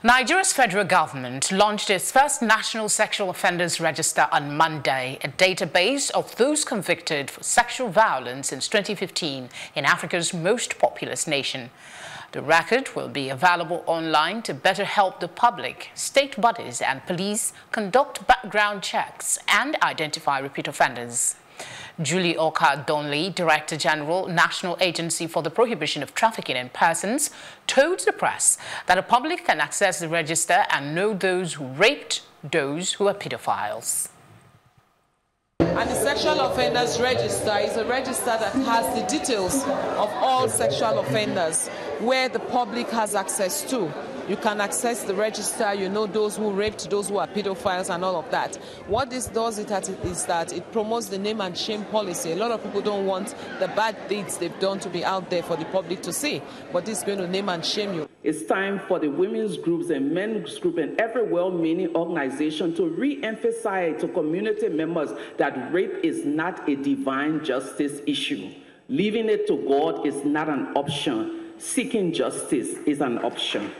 Nigeria's federal government launched its first National Sexual Offenders Register on Monday, a database of those convicted for sexual violence since 2015 in Africa's most populous nation. The record will be available online to better help the public, state bodies and police conduct background checks and identify repeat offenders. Julie Okah-Donli, Director General, National Agency for the Prohibition of Trafficking in Persons, told the press that the public can access the register and know those who raped those who are pedophiles. And the Sexual Offenders Register is a register that has the details of all sexual offenders where the public has access to. You can access the register, you know those who raped, those who are pedophiles, and all of that. What this does it is that it promotes the name and shame policy. A lot of people don't want the bad deeds they've done to be out there for the public to see, but this is going to name and shame you. It's time for the women's groups and men's group and every well-meaning organization to re-emphasize to community members that rape is not a divine justice issue. Leaving it to God is not an option. Seeking justice is an option.